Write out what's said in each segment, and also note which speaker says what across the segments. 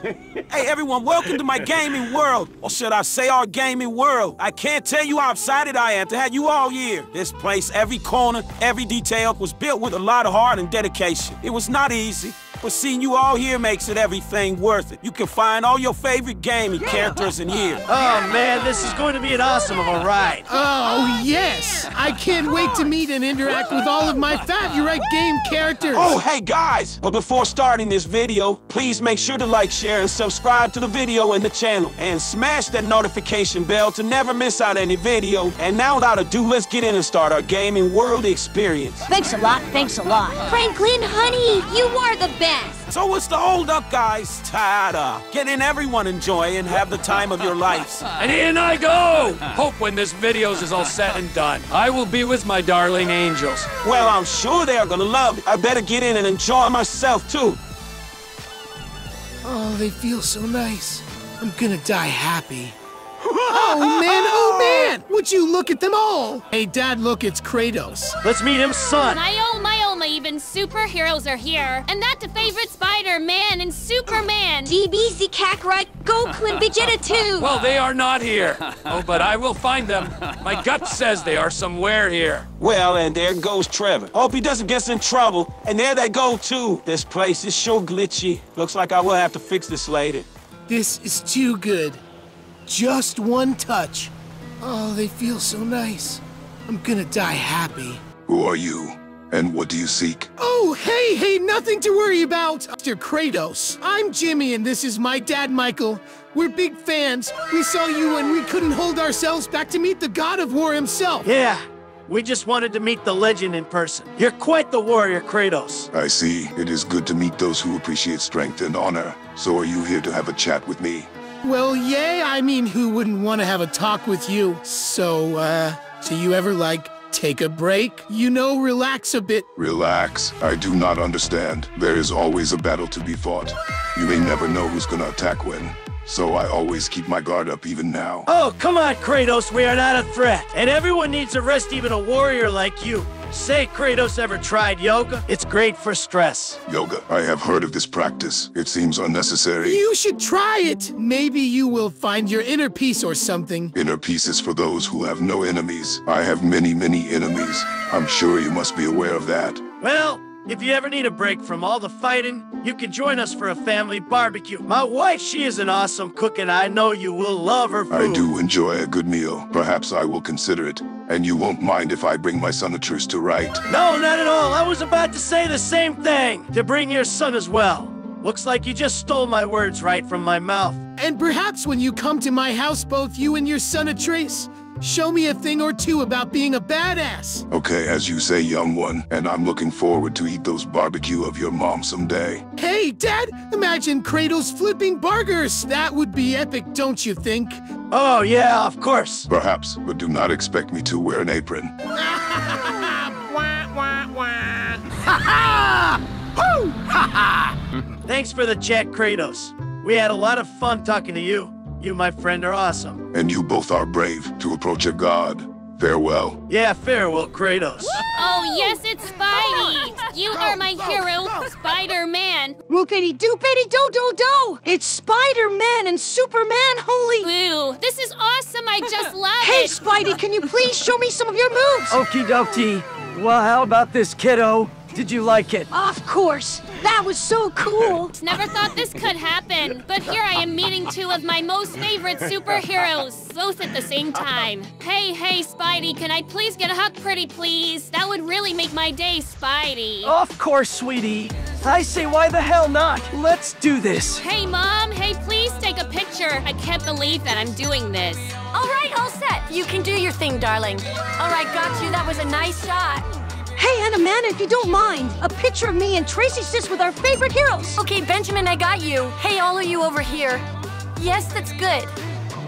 Speaker 1: hey, everyone, welcome to my gaming world. Or should I say our gaming world? I can't tell you how excited I am to have you all here. This place, every corner, every detail was built with a lot of heart and dedication. It was not easy. But seeing you all here makes it everything worth it. You can find all your favorite gaming characters in here.
Speaker 2: Oh man, this is going to be an awesome of a ride.
Speaker 3: Oh yes! I can't wait to meet and interact with all of my Fabulite game characters.
Speaker 1: Oh, hey guys! But before starting this video, please make sure to like, share, and subscribe to the video and the channel. And smash that notification bell to never miss out any video. And now without ado, let's get in and start our gaming world experience.
Speaker 4: Thanks a lot, thanks a lot. Franklin, honey, you are the best.
Speaker 1: So what's the hold up, guys? Ta-da! Getting everyone enjoy and have the time of your lives.
Speaker 5: And in I go! Hope when this videos is all set and done, I will be with my darling angels.
Speaker 1: Well, I'm sure they're gonna love it. I better get in and enjoy myself, too.
Speaker 3: Oh, they feel so nice. I'm gonna die happy. Oh man, oh man! Would you look at them all? Hey, Dad, look, it's Kratos.
Speaker 2: Let's meet him, son.
Speaker 6: My oh, my oh, my even superheroes are here. And that to favorite Spider-Man and Superman.
Speaker 4: DBZ Kakarot, Goku, and Vegeta too.
Speaker 5: Well, they are not here. Oh, but I will find them. My gut says they are somewhere here.
Speaker 1: Well, and there goes Trevor. Hope he doesn't get in trouble. And there they go, too. This place is so glitchy. Looks like I will have to fix this later.
Speaker 3: This is too good. Just one touch. Oh, they feel so nice. I'm gonna die happy.
Speaker 7: Who are you? And what do you seek?
Speaker 3: Oh, hey, hey, nothing to worry about. Mr. Kratos. I'm Jimmy, and this is my dad, Michael. We're big fans. We saw you and we couldn't hold ourselves back to meet the god of war himself.
Speaker 2: Yeah, we just wanted to meet the legend in person. You're quite the warrior, Kratos.
Speaker 7: I see. It is good to meet those who appreciate strength and honor. So are you here to have a chat with me?
Speaker 3: Well, yay, I mean, who wouldn't want to have a talk with you? So, uh, do you ever, like, take a break? You know, relax a bit.
Speaker 7: Relax. I do not understand. There is always a battle to be fought. You may never know who's gonna attack when. So I always keep my guard up even now.
Speaker 2: Oh, come on, Kratos, we are not a threat. And everyone needs a rest, even a warrior like you. Say, Kratos ever tried yoga? It's great for stress.
Speaker 7: Yoga. I have heard of this practice. It seems unnecessary.
Speaker 3: You should try it. Maybe you will find your inner peace or something.
Speaker 7: Inner peace is for those who have no enemies. I have many, many enemies. I'm sure you must be aware of that.
Speaker 2: Well, if you ever need a break from all the fighting, you can join us for a family barbecue. My wife, she is an awesome cook, and I know you will love her food.
Speaker 7: I do enjoy a good meal. Perhaps I will consider it. And you won't mind if I bring my son Atreus to write.
Speaker 2: No, not at all. I was about to say the same thing. To bring your son as well. Looks like you just stole my words right from my mouth.
Speaker 3: And perhaps when you come to my house, both you and your son Atreus, show me a thing or two about being a badass.
Speaker 7: Okay, as you say, young one, and I'm looking forward to eat those barbecue of your mom someday.
Speaker 3: Hey, Dad, imagine Kratos flipping burgers. That would be epic, don't you think?
Speaker 2: Oh, yeah, of course.
Speaker 7: Perhaps, but do not expect me to wear an apron.
Speaker 2: Thanks for the chat, Kratos. We had a lot of fun talking to you. You, my friend, are awesome.
Speaker 7: And you both are brave to approach a god. Farewell.
Speaker 2: Yeah, farewell, Kratos.
Speaker 6: Oh, yes, it's Spidey. You are my hero, Spider-Man.
Speaker 4: Whoopity doopity do do do! It's Spider-Man and Superman, holy!
Speaker 6: Boo, this is awesome. I just love
Speaker 4: Hey,
Speaker 6: it.
Speaker 4: Hey, Spidey, can you please show me some of your moves?
Speaker 8: Okie dokie. Well, how about this, kiddo? Did you like it?
Speaker 4: Of course! That was so cool!
Speaker 6: Never thought this could happen, but here I am meeting two of my most favorite superheroes, both at the same time. Hey, hey, Spidey, can I please get a hug, pretty please? That would really make my day, Spidey.
Speaker 8: Of course, sweetie. I say, why the hell not? Let's do this.
Speaker 6: Hey, Mom, hey, please take a picture. I can't believe that I'm doing this.
Speaker 9: All right, all set. You can do your thing, darling. All right, got you. That was a nice shot.
Speaker 4: Hey, Anna if you don't mind, a picture of me and Tracy Sis with our favorite heroes!
Speaker 9: Okay, Benjamin, I got you. Hey, all of you over here. Yes, that's good.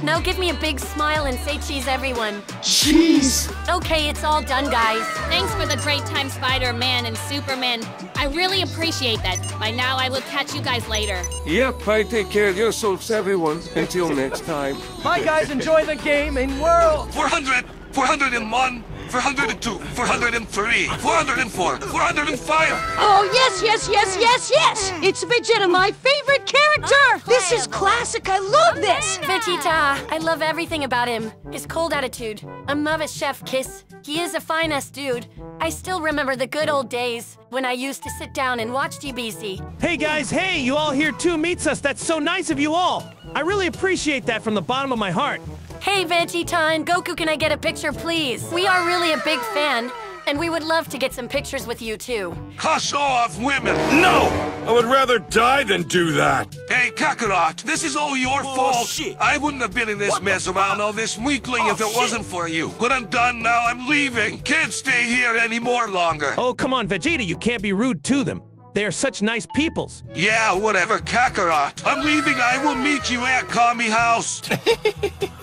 Speaker 9: Now give me a big smile and say cheese, everyone.
Speaker 3: Cheese!
Speaker 9: Okay, it's all done, guys.
Speaker 6: Thanks for the great time, Spider-Man and Superman. I really appreciate that. By now, I will catch you guys later.
Speaker 10: Yep, I take care of yourselves, everyone. Until next time.
Speaker 8: Bye, guys. Enjoy the game and world.
Speaker 11: 400, 401, 402, 403, 404, 405.
Speaker 4: Oh, yes, yes, yes, yes, yes! It's Vegeta, my favorite character! This is classic. I love this.
Speaker 9: Vegeta, I love everything about him. His cold attitude. I love his chef kiss. He is a fine-ass dude. I still remember the good old days when I used to sit down and watch DBZ.
Speaker 12: Hey guys, hey, you all here too meets us. That's so nice of you all. I really appreciate that from the bottom of my heart.
Speaker 9: Hey, Vegeta and Goku, can I get a picture, please? We are really a big fan, and we would love to get some pictures with you, too.
Speaker 11: Hush off, women!
Speaker 13: No! I would rather die than do that.
Speaker 11: Hey, Kakarot, this is all your oh, fault.
Speaker 1: shit.
Speaker 11: I wouldn't have been in this mess around all this weakling if it oh, wasn't for you. But I'm done now. I'm leaving. Can't stay here any more longer.
Speaker 12: Oh, come on, Vegeta, you can't be rude to them. They are such nice peoples.
Speaker 11: Yeah, whatever, Kakarot. I'm leaving. I will meet you at Kame House.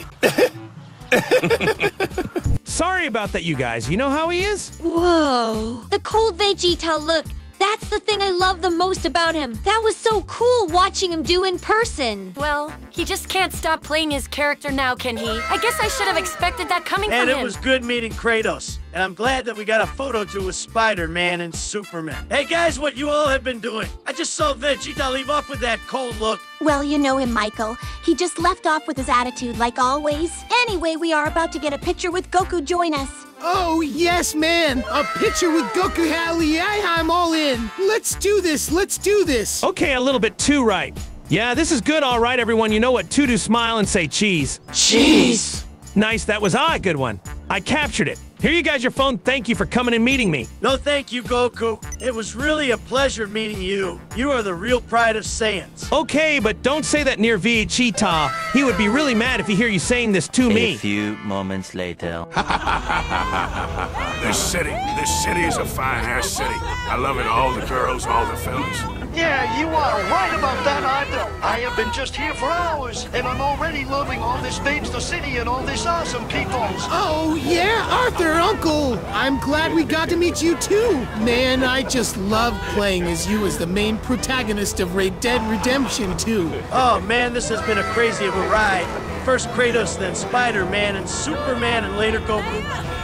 Speaker 12: Sorry about that, you guys. You know how he is?
Speaker 4: Whoa. The cold Vegeta look. That's the thing I love the most about him. That was so cool watching him do in person.
Speaker 9: Well, he just can't stop playing his character now, can he? I guess I should have expected that coming
Speaker 2: And
Speaker 9: from
Speaker 2: it was good meeting Kratos. And I'm glad that we got a photo too with Spider-Man and Superman. Hey guys, what you all have been doing? I just saw Vegeta leave off with that cold look.
Speaker 14: Well, you know him, Michael. He just left off with his attitude like always. Anyway, we are about to get a picture with Goku. Join us.
Speaker 3: Oh, yes, man. A picture with Goku Halley. I'm all in. Let's do this. Let's do this.
Speaker 12: Okay, a little bit too right. Yeah, this is good, all right, everyone. You know what to do, smile and say cheese.
Speaker 2: Cheese.
Speaker 12: Nice, that was I, good one. I captured it. Here you guys your phone. Thank you for coming and meeting me.
Speaker 2: No thank you, Goku. It was really a pleasure meeting you. You are the real pride of Saiyans.
Speaker 12: Okay, but don't say that near Vegeta. He would be really mad if he hear you saying this to
Speaker 15: A
Speaker 12: me.
Speaker 15: A few moments later.
Speaker 13: This city, this city is a fine-ass city. I love it, all the girls, all the fellas.
Speaker 16: Yeah, you are right about that, Arthur. I have been just here for hours, and I'm already loving all this babes the city and all this awesome people.
Speaker 3: Oh, yeah, Arthur, Uncle. I'm glad we got to meet you too. Man, I just love playing as you as the main protagonist of Red Dead Redemption 2.
Speaker 2: Oh man, this has been a crazy of a ride. First Kratos, then Spider-Man and Superman, and later Goku.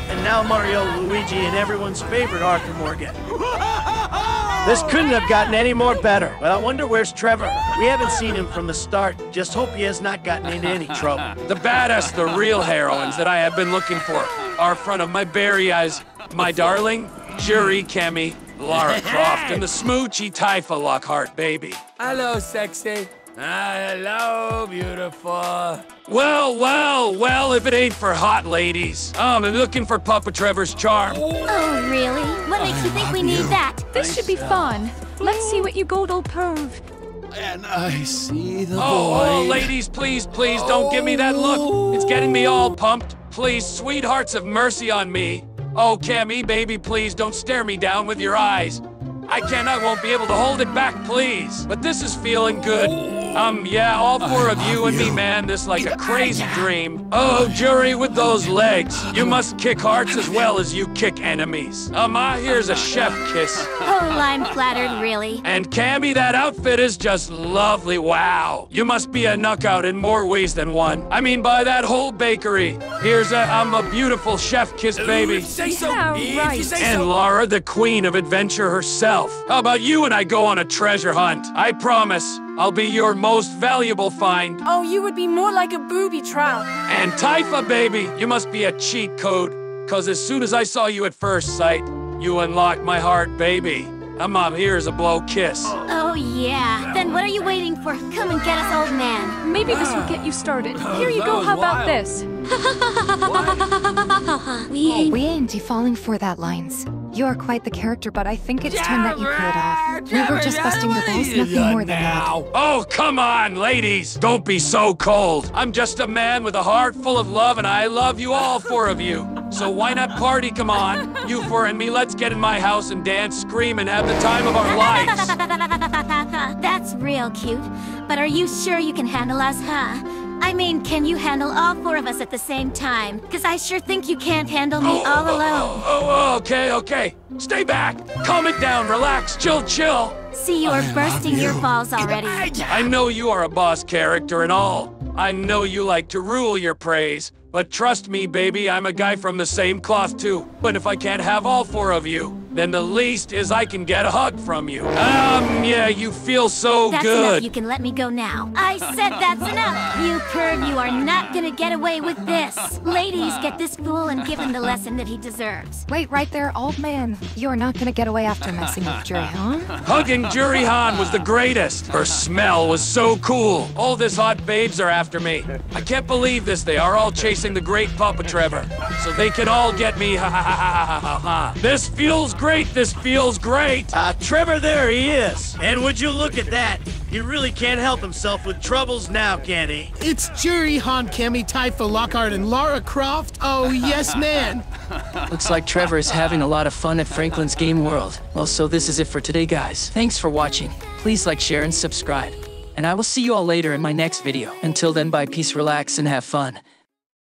Speaker 2: And now Mario, Luigi, and everyone's favorite Arthur Morgan. This couldn't have gotten any more better. But I wonder where's Trevor? We haven't seen him from the start. Just hope he has not gotten into any trouble.
Speaker 5: The badass, the real heroines that I have been looking for are front of my berry eyes, my darling, Juri Cammy, Lara Croft, and the smoochy Tifa Lockhart baby.
Speaker 17: Hello, sexy. Ah, hello, beautiful.
Speaker 5: Well, well, well, if it ain't for hot ladies. Um, I'm looking for Papa Trevor's charm.
Speaker 14: Oh, really? What makes you think we need that?
Speaker 18: This should be fun. Let's see what you got all prove.
Speaker 17: And I see the
Speaker 5: Oh, oh, ladies, please, please, don't give me that look. It's getting me all pumped. Please, sweethearts, have mercy on me. Oh, Cammy, baby, please don't stare me down with your eyes. I can, I won't be able to hold it back, please. But this is feeling good. Um, yeah, all four of you and me, man, this like a crazy dream. Oh, Juri with those legs. You must kick hearts as well as you kick enemies. Um, ah, here's a chef kiss.
Speaker 14: Oh, I'm flattered, really.
Speaker 5: And Cammy, that outfit is just lovely. Wow. You must be a knockout in more ways than one. I mean, by that whole bakery. Here's a, I'm a beautiful chef kiss, baby.
Speaker 17: Say so.
Speaker 18: Yeah,
Speaker 17: If you
Speaker 18: right.
Speaker 17: say
Speaker 5: And
Speaker 17: so.
Speaker 5: Laura, the queen of adventure herself. How about you and I go on a treasure hunt? I promise, I'll be your most valuable find.
Speaker 18: Oh, you would be more like a booby trap.
Speaker 5: And Tifa, baby, you must be a cheat code. Cause as soon as I saw you at first sight, you unlocked my heart, baby. I'm up here's a blow kiss.
Speaker 14: Oh. Oh, yeah. Then what are you waiting for? Come and get us, old man.
Speaker 18: Maybe this will get you started. Here you go. How about this?
Speaker 14: we
Speaker 19: Oh, we ain't falling for that lines. You are quite the character, but I think it's time that you pull it off. We were just busting your balls, nothing more than that.
Speaker 5: Oh, come on, ladies! Don't be so cold. I'm just a man with a heart full of love, and I love you all four of you. So why not party? Come on, you four and me. Let's get in my house and dance, scream, and have the time of our lives.
Speaker 14: That's real cute. But are you sure you can handle us, huh? I mean, can you handle all four of us at the same time? Because I sure think you can't handle me oh, all alone.
Speaker 5: Oh, oh, oh, okay, okay. Stay back. Calm it down. Relax. Chill, chill.
Speaker 14: See, you are bursting your balls already.
Speaker 5: I know you are a boss character and all. I know you like to rule your praise. But trust me, baby, I'm a guy from the same cloth too. But if I can't have all four of you, then the least is I can get a hug from you. Um, yeah, you feel so
Speaker 14: That's
Speaker 5: good.
Speaker 14: enough. You can let me go now. I said that's enough. You perv, you are not gonna get away with this. Ladies, get this fool and give him the lesson that he deserves.
Speaker 19: Wait right there, old man. You're not gonna get away after messing with Juri, huh?
Speaker 5: Hugging Juri Han was the greatest. Her smell was so cool. All this hot babes are after me. I can't believe this. They are all chasing the great Papa Trevor. So they can all get me. Ha ha ha ha ha ha ha. This feels great. This feels great.
Speaker 2: Ah, Trevor, there he is. And would you look at that? He really can't help himself with troubles now, can he?
Speaker 3: It's Juri, Han, Cammy, Tifa, Lockhart, and Lara Croft. Oh, yes, man.
Speaker 8: Looks like Trevor is having a lot of fun at Franklin's Game World. Well, so this is it for today, guys. Thanks for watching. Please like, share, and subscribe. And I will see you all later in my next video. Until then, bye, peace, relax, and have fun.